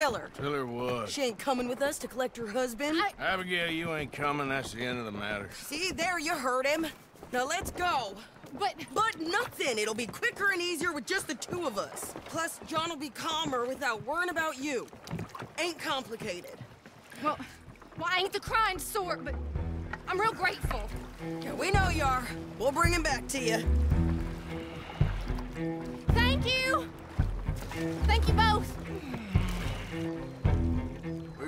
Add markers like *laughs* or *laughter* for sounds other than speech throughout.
Tell her. Tell her what? She ain't coming with us to collect her husband. I- Abigail, you ain't coming. That's the end of the matter. See, there you heard him. Now let's go. But But nothing. It'll be quicker and easier with just the two of us. Plus, John will be calmer without worrying about you. Ain't complicated. well, well, I ain't the crying sort, but I'm real grateful. Yeah, we know you are. We'll bring him back to you. Thank you. Thank you both.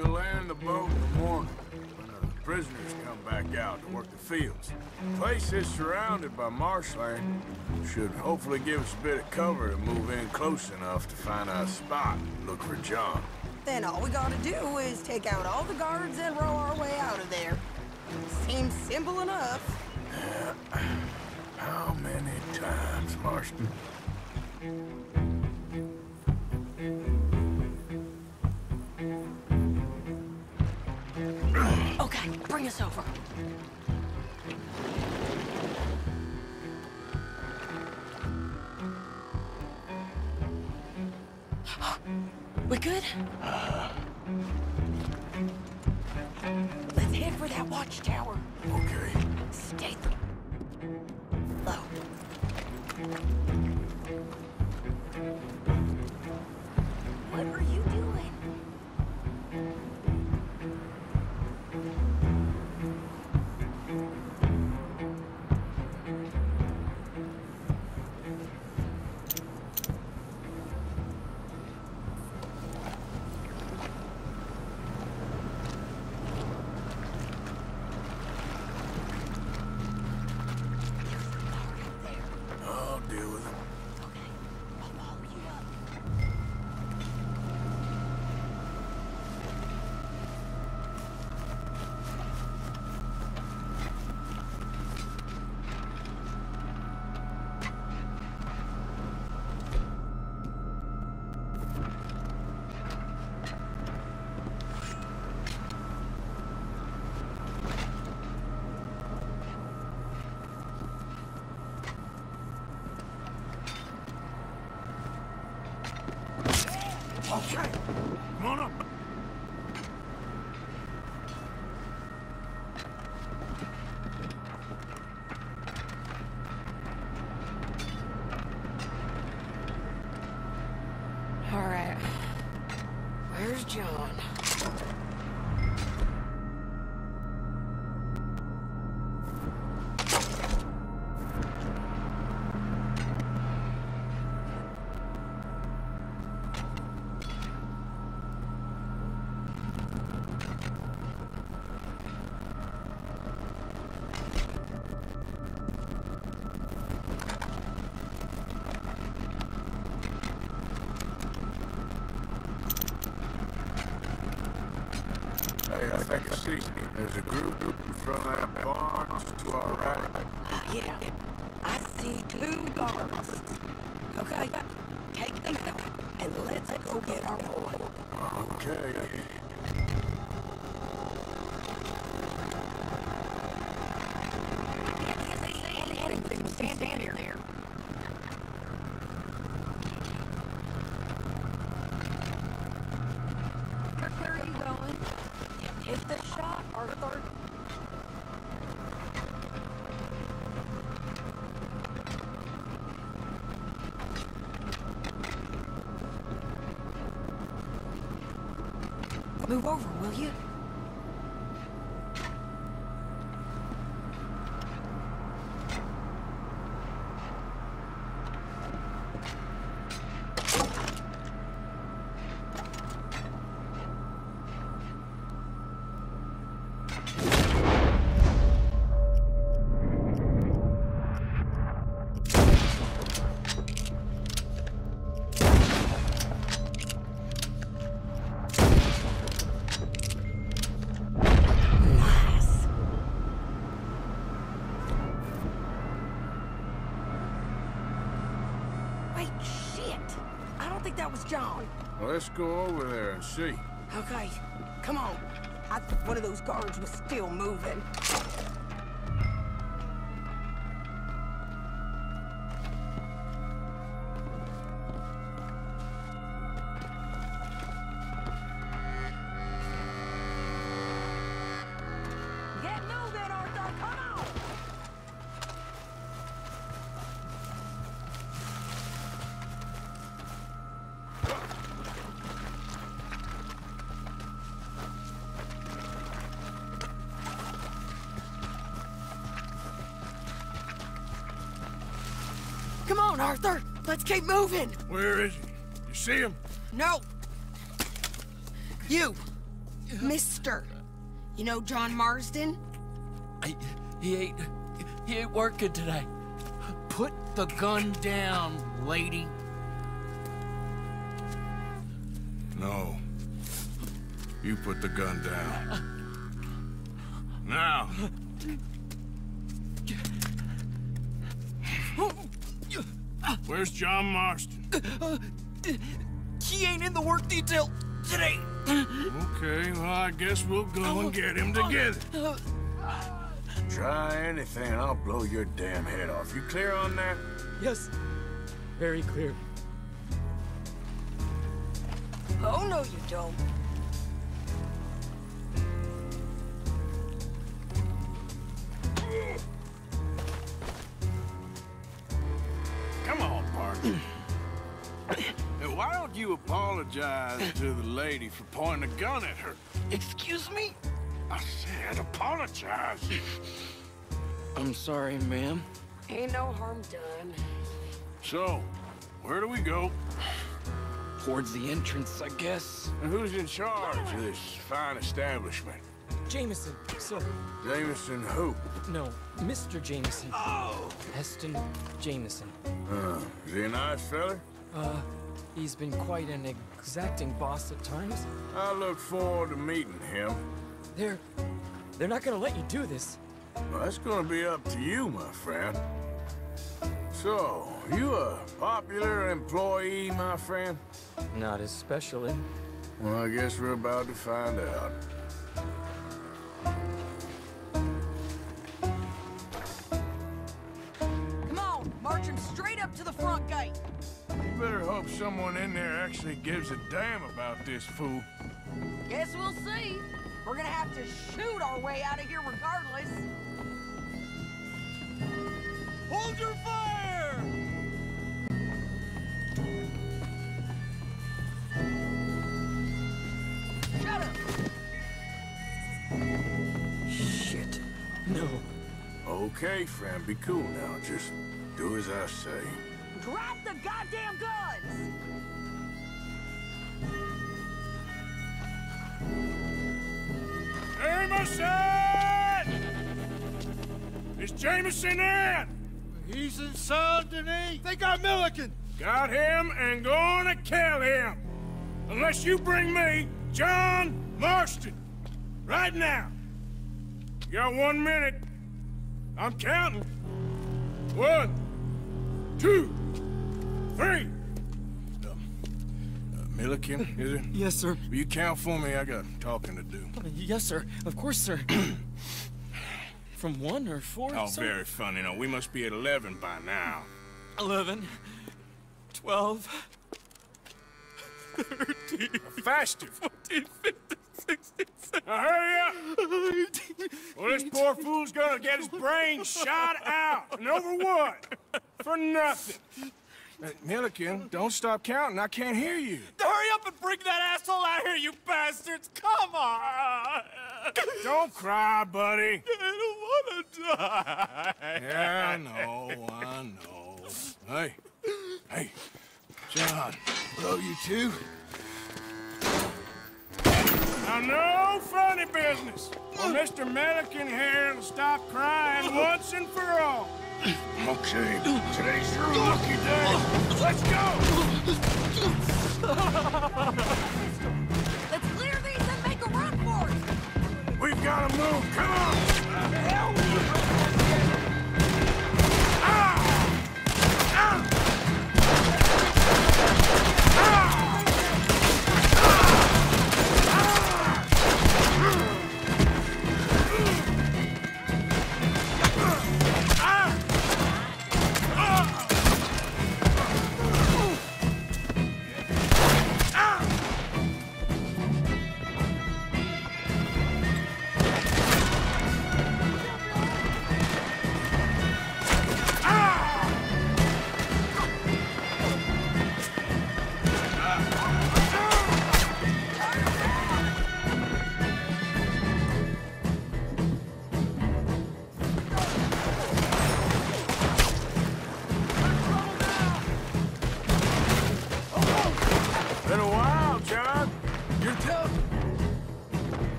We'll land the boat in the morning when the prisoners come back out to work the fields. The place is surrounded by marshland. Should hopefully give us a bit of cover to move in close enough to find a spot and look for John. Then all we gotta do is take out all the guards and row our way out of there. Seems simple enough. *clears throat* How many times, Marston? Okay, bring us over. *gasps* We good? Uh. Let's head for that watchtower. Okay. Stay low. Stand stand here. there. Where are you going? Hit the shot, Arthur. Move over, will you? Let's go over there and see. Okay, come on. I think one of those guards was still moving. Come on, Arthur. Let's keep moving. Where is he? You see him? No. You. Mister. You know John Marston? I, he ain't. He ain't working today. Put the gun down, lady. No. You put the gun down. Now. Where's John Marston? Uh, he ain't in the work detail today. Okay, well, I guess we'll go and oh, get him together. Oh, Try anything, I'll blow your damn head off. You clear on that? Yes. Very clear. Oh, no, you don't. Apologize to the lady for pointing a gun at her? Excuse me? I said apologize. I'm sorry, ma'am. Ain't no harm done. So, where do we go? Towards the entrance, I guess. And who's in charge of this fine establishment? Jameson, sir. Jameson who? No, Mr. Jameson. Oh! Heston Jameson. Uh, is he a nice fella? Uh, he's been quite an exacting boss at times. I look forward to meeting him. They're... they're not gonna let you do this. Well, that's gonna be up to you, my friend. So, you a popular employee, my friend? Not especially. Well, I guess we're about to find out. Come on, march him straight up to the front gate. You better hope someone in there actually gives a damn about this fool. Guess we'll see. We're gonna have to shoot our way out of here regardless. Hold your fire! Shut up! Shit. No. Okay, friend, be cool now. Just do as I say. Drop the goddamn guns! Jameson! Is Jameson in? He's in Saint Denis. They got Milliken. Got him and gonna kill him. Unless you bring me John Marston. Right now. You got one minute. I'm counting. One, two, three. Um, uh, Milliken, is it? Yes, sir. Will you count for me? I got talking to do. Yes, sir. Of course, sir. *clears throat* From one or four, Oh, sir? very funny. No, we must be at 11 by now. Eleven. Twelve. 13, Faster. Fourteen, fifteen, sixteen, Now hurry up! Well, this poor fool's gonna get his brain shot out. And over what? For nothing. Uh, Milliken, don't stop counting. I can't hear you. Hurry up and bring that asshole out here, you bastards! Come on! Don't cry, buddy. I don't want to die. Yeah, I know, I know. Hey, hey, John. Love you too. Now, no funny business. Well, Mr. Milliken here will stop crying once and for all. Okay, today's your lucky day. Let's go! Let's clear these and make a run for it! We've got to move. Come on!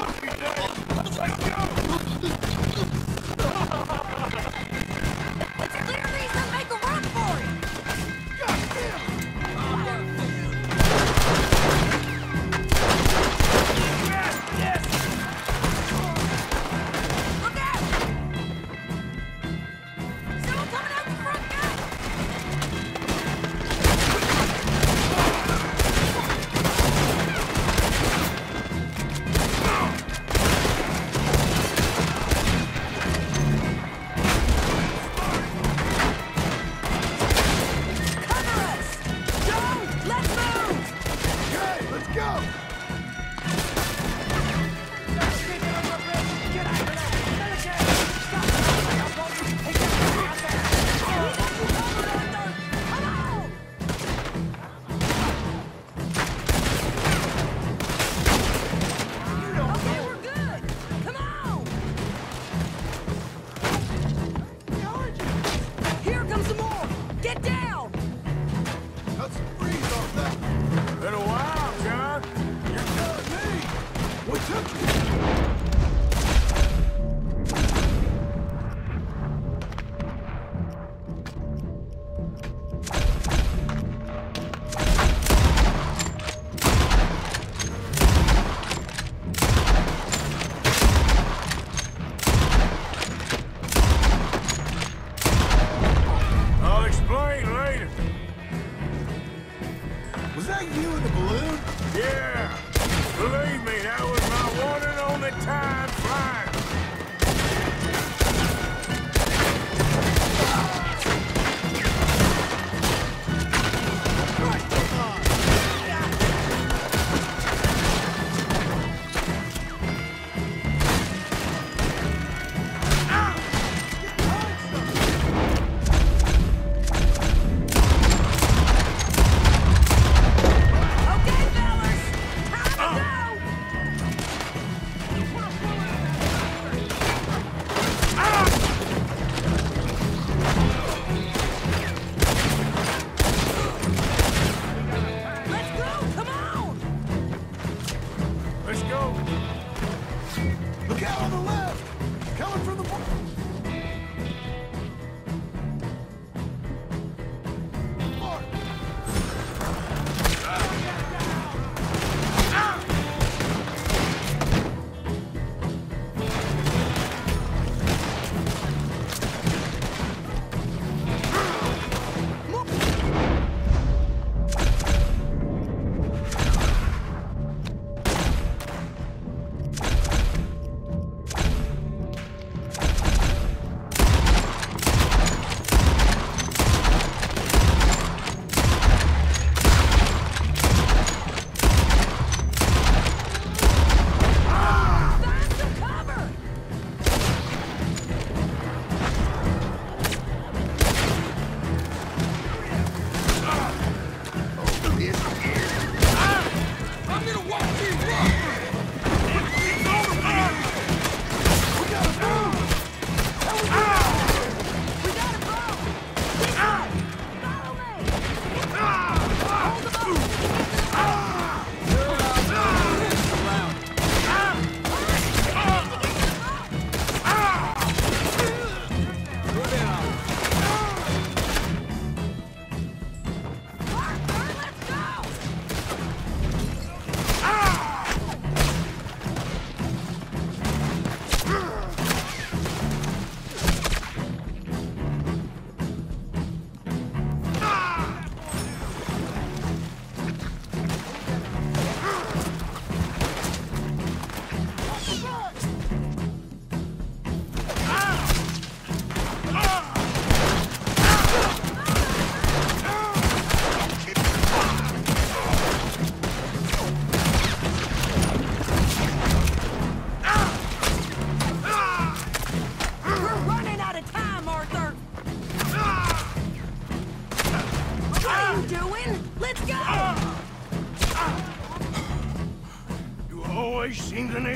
Today's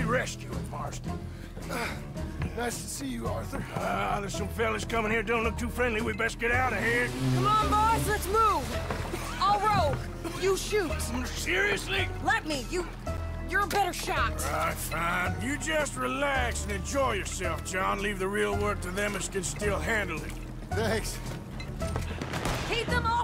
rescuing, Marston. Nice to see you, Arthur. Ah, there's some fellas coming here. Don't look too friendly. We best get out of here. Come on, boys, let's move. I'll row. You shoot. Seriously? Let me. You. You're a better shot. All right, fine. You just relax and enjoy yourself, John. Leave the real work to them as can still handle it. Thanks. Keep them off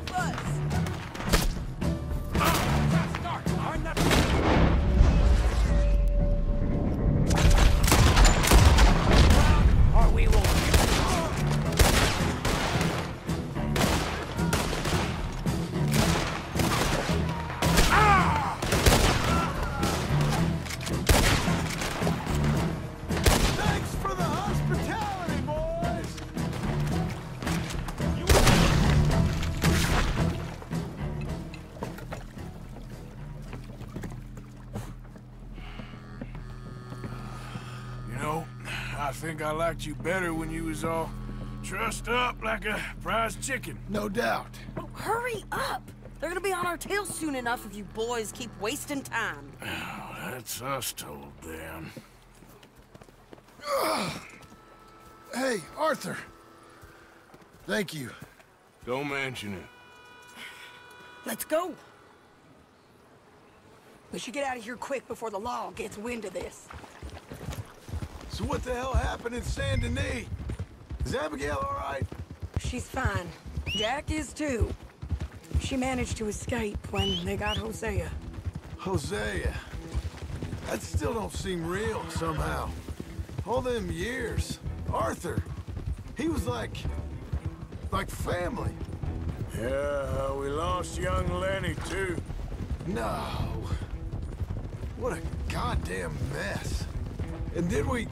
I liked you better when you was all trussed up like a prize chicken. No doubt. Oh, hurry up. They're gonna be on our tails soon enough if you boys keep wasting time. *sighs* Oh, that's us told them. Hey, Arthur. Thank you. Don't mention it. Let's go. We should get out of here quick before the law gets wind of this. So what the hell happened in Saint Denis? Is Abigail all right? She's fine. Jack is too. She managed to escape when they got Hosea. Hosea. That still don't seem real somehow. All them years. Arthur. He was like... like family. Yeah, uh, we lost young Lenny, too. No. What a goddamn mess. And then we...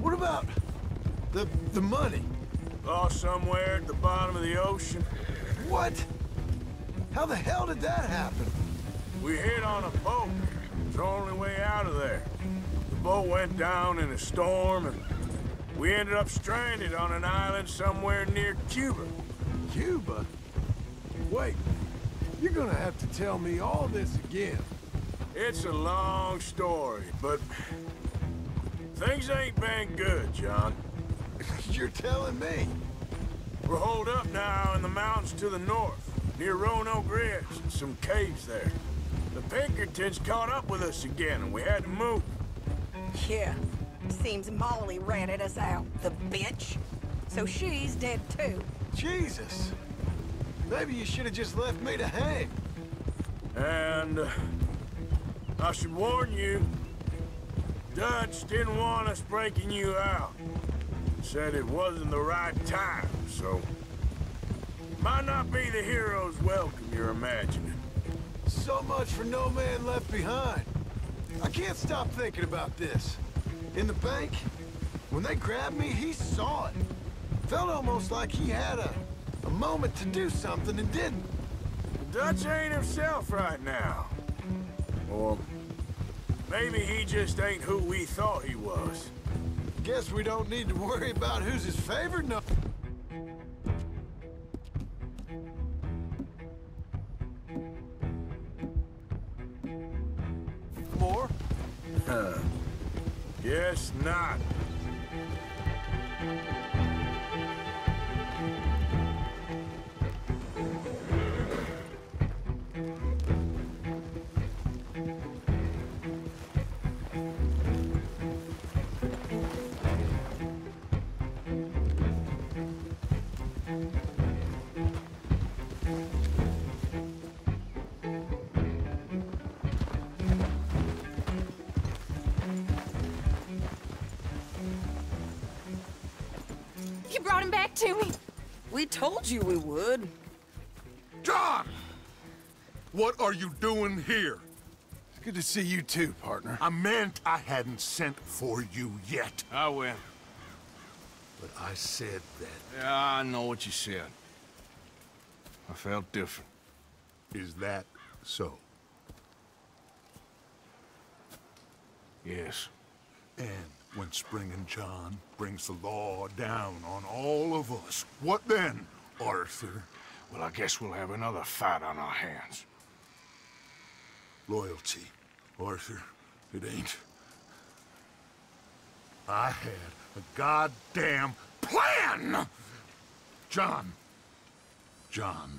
What about the the money? Lost somewhere at the bottom of the ocean. What? How the hell did that happen? We hit on a boat. It's the only way out of there. The boat went down in a storm, and we ended up stranded on an island somewhere near Cuba. Cuba? Wait, you're gonna have to tell me all this again. It's a long story, but things ain't been good, John. *laughs* You're telling me. We're holed up now in the mountains to the north, near Roanoke Ridge, and some caves there. The Pinkertons caught up with us again, and we had to move. Yeah. Seems Molly ratted us out, the bitch. So she's dead too. Jesus. Maybe you should have just left me to hang. And uh, I should warn you, Dutch didn't want us breaking you out. Said it wasn't the right time, so... Might not be the hero's welcome you're imagining. So much for no man left behind. I can't stop thinking about this. In the bank, when they grabbed me, he saw it. Felt almost like he had a, a moment to do something and didn't. Dutch ain't himself right now. Or maybe he just ain't who we thought he was. Guess we don't need to worry about who's his favorite no. More? Guess not. To me. We told you we would. John! What are you doing here? It's Good to see you too, partner. I meant I hadn't sent for you yet. I win. But I said that. Yeah, I know what you said. I felt different. Is that so? Yes. And when Spring and John brings the law down on all of us, what then, Arthur? Well, I guess we'll have another fight on our hands. Loyalty Arthur, it ain't. I had a goddamn plan! John. John.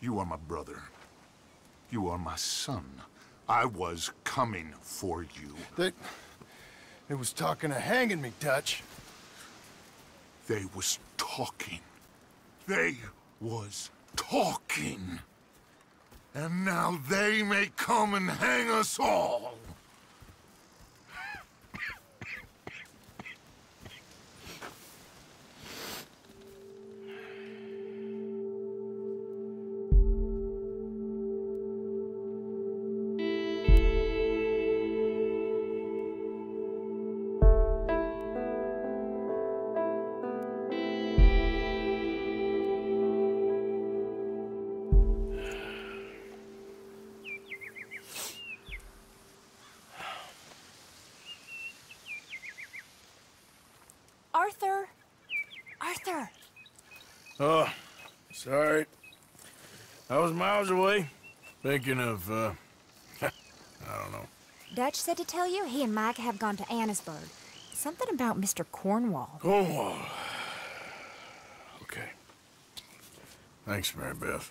You are my brother. You are my son. I was coming for you. They... They was talking of hanging me, Dutch. They was talking. They was talking. And now they may come and hang us all. Arthur! Arthur! Oh, sorry. I was miles away, thinking of, uh, *laughs* I don't know. Dutch said to tell you he and Micah have gone to Annesburg. Something about Mr. Cornwall. Cornwall. *sighs* Okay. Thanks, Mary Beth.